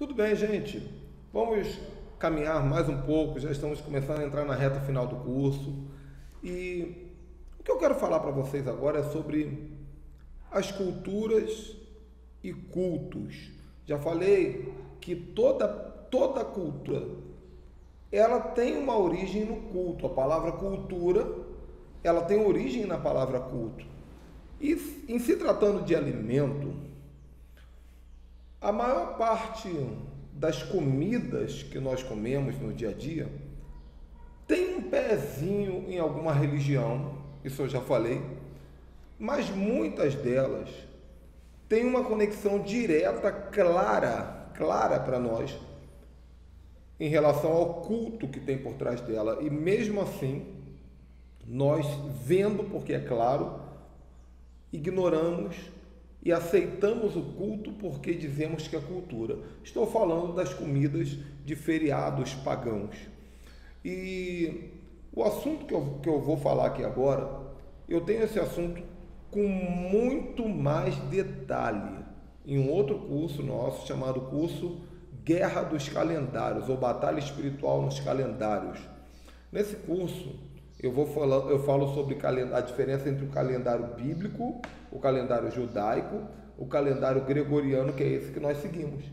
Tudo bem, gente. Vamos caminhar mais um pouco, já estamos começando a entrar na reta final do curso. E o que eu quero falar para vocês agora é sobre as culturas e cultos. Já falei que toda toda cultura ela tem uma origem no culto. A palavra cultura, ela tem origem na palavra culto. E em se tratando de alimento, a maior parte das comidas que nós comemos no dia a dia tem um pezinho em alguma religião, isso eu já falei, mas muitas delas têm uma conexão direta, clara, clara para nós em relação ao culto que tem por trás dela. E mesmo assim, nós vendo, porque é claro, ignoramos e aceitamos o culto porque dizemos que é cultura. Estou falando das comidas de feriados pagãos. E o assunto que eu, que eu vou falar aqui agora, eu tenho esse assunto com muito mais detalhe em um outro curso nosso chamado curso Guerra dos Calendários ou Batalha Espiritual nos Calendários. Nesse curso eu vou falar, eu falo sobre a diferença entre o calendário bíblico o calendário judaico, o calendário gregoriano, que é esse que nós seguimos.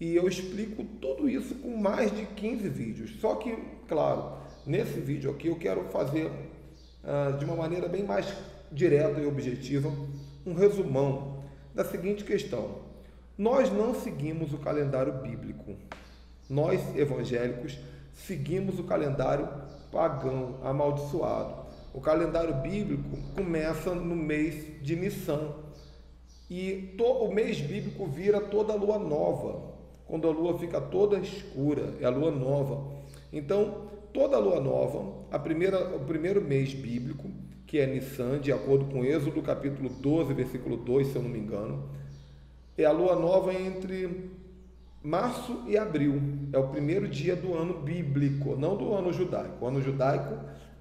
E eu explico tudo isso com mais de 15 vídeos. Só que, claro, nesse vídeo aqui eu quero fazer uh, de uma maneira bem mais direta e objetiva um resumão da seguinte questão: nós não seguimos o calendário bíblico. Nós, evangélicos, seguimos o calendário pagão, amaldiçoado. O calendário bíblico começa no mês de Nissan. E to, o mês bíblico vira toda a lua nova. Quando a lua fica toda escura, é a lua nova. Então, toda a lua nova, a primeira, o primeiro mês bíblico, que é Nissan, de acordo com Êxodo capítulo 12, versículo 2, se eu não me engano, é a lua nova entre março e abril. É o primeiro dia do ano bíblico, não do ano judaico. O ano judaico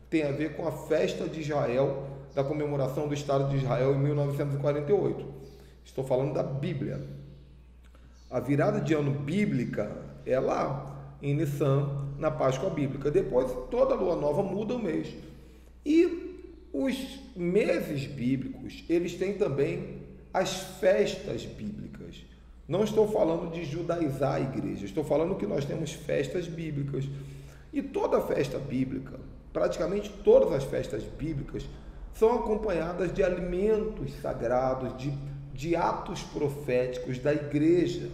tem a ver com a festa de Israel, da comemoração do Estado de Israel em 1948. Estou falando da Bíblia. A virada de ano bíblica é lá, em Nissan, na Páscoa Bíblica. Depois, toda lua nova muda o mês. E os meses bíblicos, eles têm também as festas bíblicas. Não estou falando de judaizar a igreja, estou falando que nós temos festas bíblicas. E toda festa bíblica, praticamente todas as festas bíblicas são acompanhadas de alimentos sagrados, de, de atos proféticos da igreja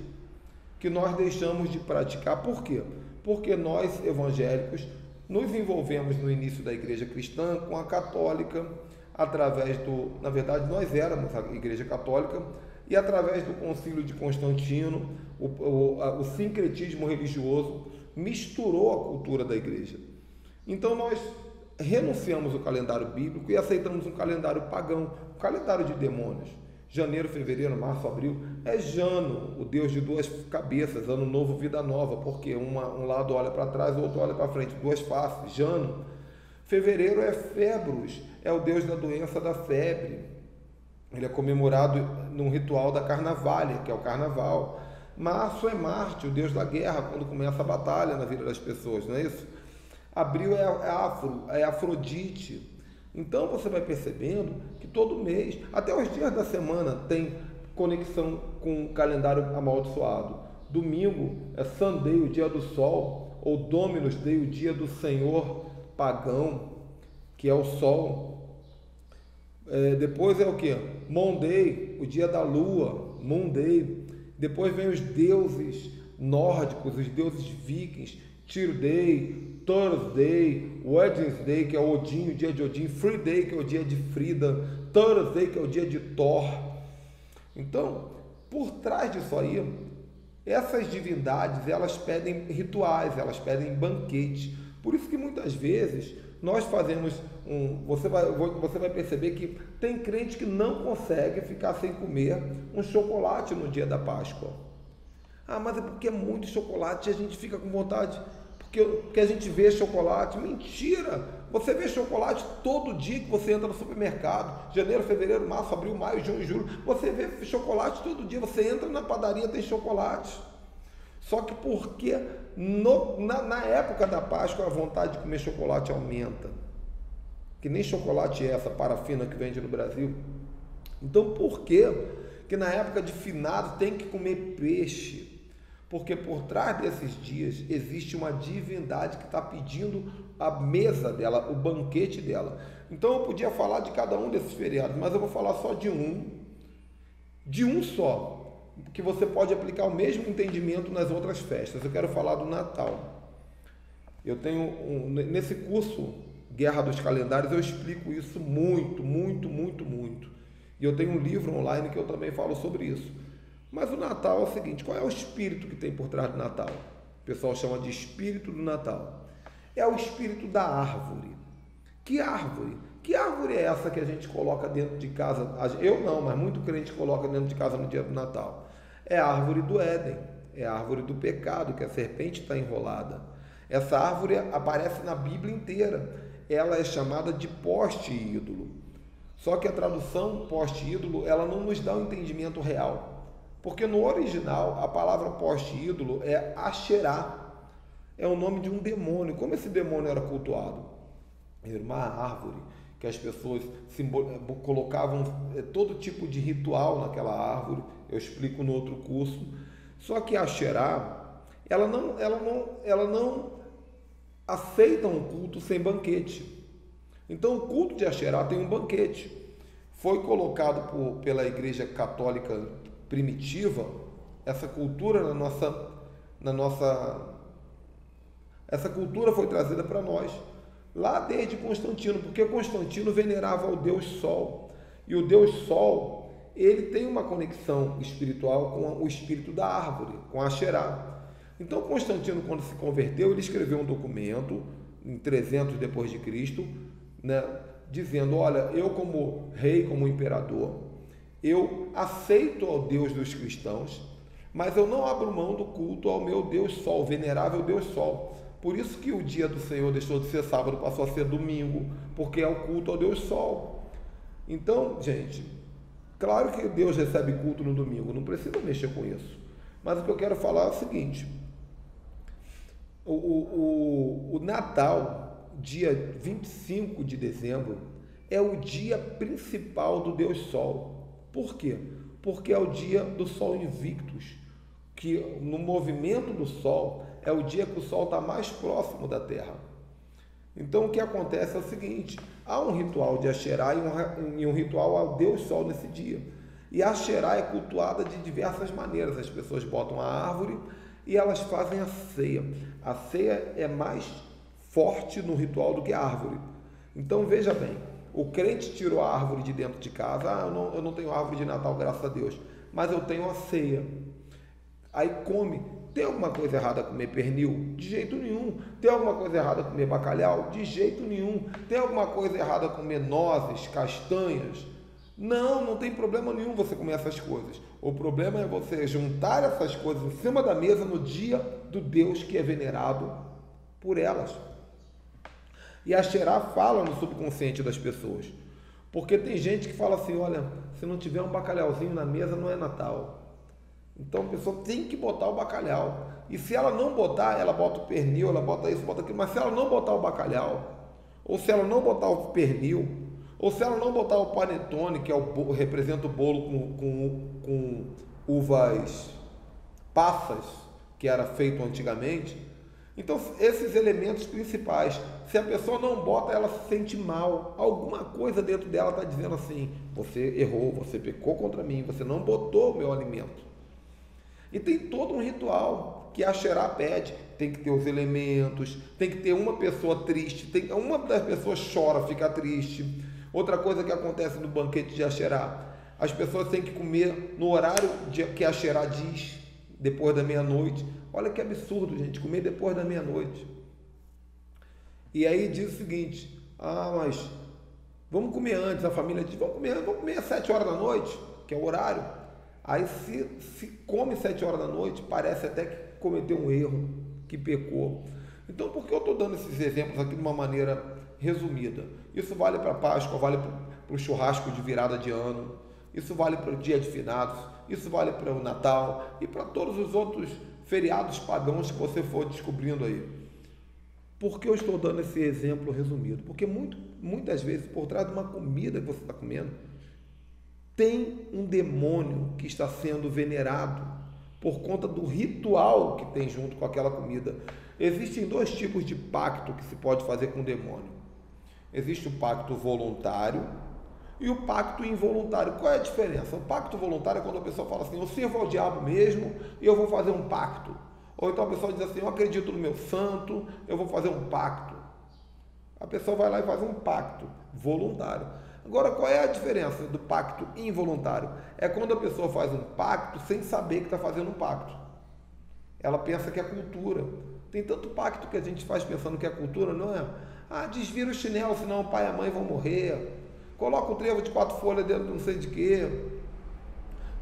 que nós deixamos de praticar. Por quê? Porque nós, evangélicos, nos envolvemos no início da igreja cristã com a católica, através do. Na verdade, nós éramos a igreja católica, e através do concílio de Constantino, o, o, o sincretismo religioso misturou a cultura da igreja. Então nós renunciamos o calendário bíblico e aceitamos um calendário pagão, um calendário de demônios. Janeiro, fevereiro, março, abril é Jano, o Deus de duas cabeças, ano novo, vida nova, porque uma, um lado olha para trás, o outro olha para frente, duas faces, Jano. Fevereiro é Febros, é o Deus da doença da febre. Ele é comemorado num ritual da Carnavalha, que é o Carnaval. Março é Marte, o Deus da guerra, quando começa a batalha na vida das pessoas, não é isso? Abril é, é Afro, é Afrodite. Então você vai percebendo que todo mês, até os dias da semana, tem conexão com o calendário amaldiçoado. Domingo é Sunday, o dia do sol, ou Dominus Day, o dia do Senhor pagão, que é o sol. É, depois é o que? Monday, o dia da lua, Monday. Depois vem os deuses nórdicos, os deuses vikings, Day, Thursday, Wednesday, que é o Odin, o dia de Odin, Friday, que é o dia de Frida, Thursday, que é o dia de Thor. Então, por trás disso aí, essas divindades, elas pedem rituais, elas pedem banquetes. Por isso que muitas vezes nós fazemos um, você vai, você vai perceber que tem crente que não consegue ficar sem comer um chocolate no dia da Páscoa. Ah, mas é porque é muito chocolate e a gente fica com vontade porque, porque a gente vê chocolate. Mentira! Você vê chocolate todo dia que você entra no supermercado. Janeiro, fevereiro, março, abril, maio, junho, julho. Você vê chocolate todo dia. Você entra na padaria, tem chocolate. Só que porque no, na, na, época da Páscoa a vontade de comer chocolate aumenta. Que nem chocolate é essa parafina que vende no Brasil. Então por que que na época de finado tem que comer peixe? Porque por trás desses dias existe uma divindade que está pedindo a mesa dela, o banquete dela. Então eu podia falar de cada um desses feriados, mas eu vou falar só de um, de um só, que você pode aplicar o mesmo entendimento nas outras festas. Eu quero falar do Natal. Eu tenho um, nesse curso Guerra dos Calendários eu explico isso muito, muito, muito, muito. E eu tenho um livro online que eu também falo sobre isso. Mas o Natal é o seguinte: qual é o espírito que tem por trás do Natal? O pessoal chama de espírito do Natal. É o espírito da árvore. Que árvore? Que árvore é essa que a gente coloca dentro de casa? Eu não, mas muito crente coloca dentro de casa no dia do Natal. É a árvore do Éden, é a árvore do pecado, que a serpente está enrolada. Essa árvore aparece na Bíblia inteira. Ela é chamada de poste ídolo. Só que a tradução poste ídolo, ela não nos dá um entendimento real. Porque no original, a palavra poste ídolo é Asherá. É o nome de um demônio. Como esse demônio era cultuado? Era uma árvore que as pessoas colocavam é, todo tipo de ritual naquela árvore. Eu explico no outro curso. Só que a Asherá, ela não, ela não, ela não aceita um culto sem banquete. Então, o culto de Asherá tem um banquete. Foi colocado por, pela Igreja Católica primitiva, essa cultura na nossa, na nossa, essa cultura foi trazida para nós lá desde Constantino, porque Constantino venerava o Deus Sol e o Deus Sol ele tem uma conexão espiritual com o espírito da árvore, com a Xerá. Então Constantino, quando se converteu, ele escreveu um documento em 300 depois de Cristo, né, dizendo: olha, eu como rei, como imperador, eu aceito ao Deus dos cristãos, mas eu não abro mão do culto ao meu Deus Sol, venerável Deus Sol. Por isso que o dia do Senhor deixou de ser sábado, passou a ser domingo, porque é o culto ao Deus Sol. Então, gente, claro que Deus recebe culto no domingo, não precisa mexer com isso. Mas o que eu quero falar é o seguinte: o, o, o, o Natal, dia 25 de dezembro, é o dia principal do Deus Sol. Por quê? Porque é o dia do Sol Invictus, que no movimento do Sol é o dia que o Sol está mais próximo da Terra. Então o que acontece é o seguinte: há um ritual de Axerá e um, e um ritual ao Deus Sol nesse dia. E a Axerá é cultuada de diversas maneiras. As pessoas botam a árvore e elas fazem a ceia. A ceia é mais forte no ritual do que a árvore. Então veja bem, o crente tirou a árvore de dentro de casa. Ah, eu não, eu não tenho árvore de Natal, graças a Deus. Mas eu tenho a ceia. Aí come. Tem alguma coisa errada comer pernil? De jeito nenhum. Tem alguma coisa errada comer bacalhau? De jeito nenhum. Tem alguma coisa errada comer nozes, castanhas? Não, não tem problema nenhum você comer essas coisas. O problema é você juntar essas coisas em cima da mesa no dia do Deus que é venerado por elas. E a Xerá fala no subconsciente das pessoas. Porque tem gente que fala assim: olha, se não tiver um bacalhauzinho na mesa, não é Natal. Então a pessoa tem que botar o bacalhau. E se ela não botar, ela bota o pernil, ela bota isso, bota aquilo. Mas se ela não botar o bacalhau, ou se ela não botar o pernil, ou se ela não botar o panetone, que é o, representa o bolo com, com, com uvas passas, que era feito antigamente, então, esses elementos principais, se a pessoa não bota, ela se sente mal. Alguma coisa dentro dela está dizendo assim: você errou, você pecou contra mim, você não botou o meu alimento. E tem todo um ritual que a Xerá pede. Tem que ter os elementos, tem que ter uma pessoa triste, tem, uma das pessoas chora, fica triste. Outra coisa que acontece no banquete de Axerá, as pessoas têm que comer no horário que a Axerá diz, depois da meia-noite. Olha que absurdo, gente, comer depois da meia-noite. E aí diz o seguinte: ah, mas vamos comer antes. A família diz: vamos comer, vamos comer às sete horas da noite, que é o horário. Aí se, se come sete horas da noite, parece até que cometeu um erro, que pecou. Então, por que eu estou dando esses exemplos aqui de uma maneira resumida? Isso vale para Páscoa, vale para o churrasco de virada de ano, isso vale para o dia de finados, isso vale para o Natal e para todos os outros feriados pagãos que você for descobrindo aí. Por que eu estou dando esse exemplo resumido? Porque muito, muitas vezes, por trás de uma comida que você está comendo, tem um demônio que está sendo venerado por conta do ritual que tem junto com aquela comida. Existem dois tipos de pacto que se pode fazer com o demônio. Existe o pacto voluntário e o pacto involuntário. Qual é a diferença? O pacto voluntário é quando a pessoa fala assim: eu sirvo ao diabo mesmo e eu vou fazer um pacto. Ou então a pessoa diz assim: eu acredito no meu santo, eu vou fazer um pacto. A pessoa vai lá e faz um pacto voluntário. Agora, qual é a diferença do pacto involuntário? É quando a pessoa faz um pacto sem saber que está fazendo um pacto. Ela pensa que é cultura. Tem tanto pacto que a gente faz pensando que é cultura, não é? Ah, desvira o chinelo, senão o pai e a mãe vão morrer. Coloca o trevo de quatro folhas dentro de não sei de quê.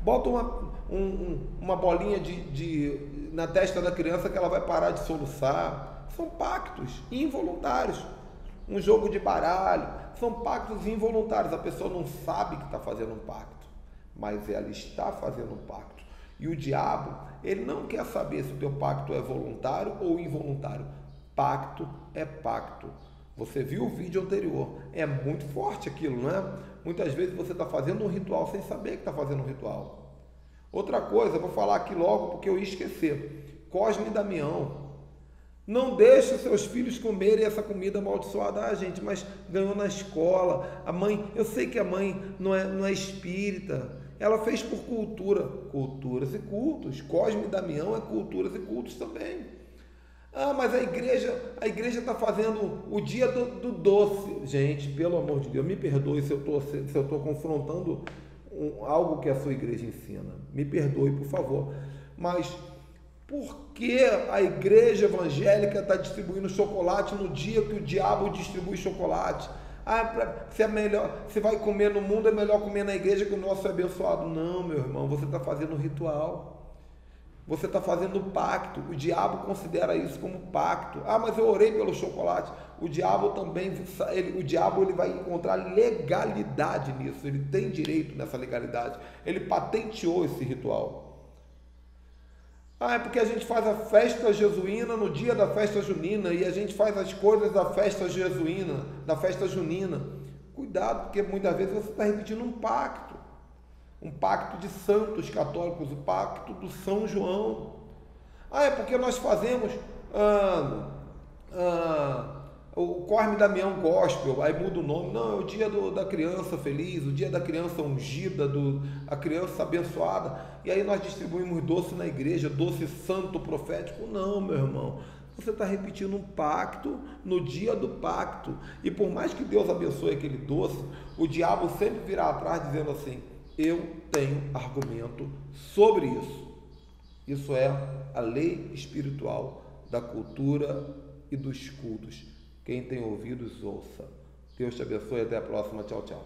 Bota uma, um, uma bolinha de, de, na testa da criança que ela vai parar de soluçar. São pactos involuntários. Um jogo de baralho. São pactos involuntários. A pessoa não sabe que está fazendo um pacto, mas ela está fazendo um pacto. E o diabo, ele não quer saber se o teu pacto é voluntário ou involuntário. Pacto é pacto. Você viu o vídeo anterior, é muito forte aquilo, não é? Muitas vezes você está fazendo um ritual sem saber que está fazendo um ritual. Outra coisa, vou falar aqui logo porque eu ia esquecer. Cosme e Damião. Não deixe seus filhos comerem essa comida amaldiçoada. Ah, gente, mas ganhou na escola. A mãe, eu sei que a mãe não é, não é espírita. Ela fez por cultura. Culturas e cultos. Cosme e Damião é culturas e cultos também. Ah, mas a igreja, a igreja está fazendo o dia do, do, doce. Gente, pelo amor de Deus, me perdoe se eu estou confrontando um, algo que a sua igreja ensina. Me perdoe, por favor. Mas por que a igreja evangélica está distribuindo chocolate no dia que o diabo distribui chocolate? Ah, se é melhor, se vai comer no mundo, é melhor comer na igreja que o nosso é abençoado. Não, meu irmão, você está fazendo ritual. Você está fazendo pacto. O diabo considera isso como pacto. Ah, mas eu orei pelo chocolate. O diabo também, ele, o diabo ele vai encontrar legalidade nisso. Ele tem direito nessa legalidade. Ele patenteou esse ritual. Ah, é porque a gente faz a festa jesuína no dia da festa junina e a gente faz as coisas da festa jesuína, da festa junina. Cuidado, porque muitas vezes você está repetindo um pacto um pacto de santos católicos, o pacto do São João. Ah, é porque nós fazemos ah, ah, o Corme Damião Gospel, aí muda o nome. Não, é o dia do, da criança feliz, o dia da criança ungida, do, a criança abençoada. E aí nós distribuímos doce na igreja, doce santo profético. Não, meu irmão. Você está repetindo um pacto no dia do pacto. E por mais que Deus abençoe aquele doce, o diabo sempre virá atrás dizendo assim: eu tenho argumento sobre isso. Isso é a lei espiritual da cultura e dos cultos. Quem tem ouvidos, ouça. Deus te abençoe. Até a próxima. Tchau, tchau.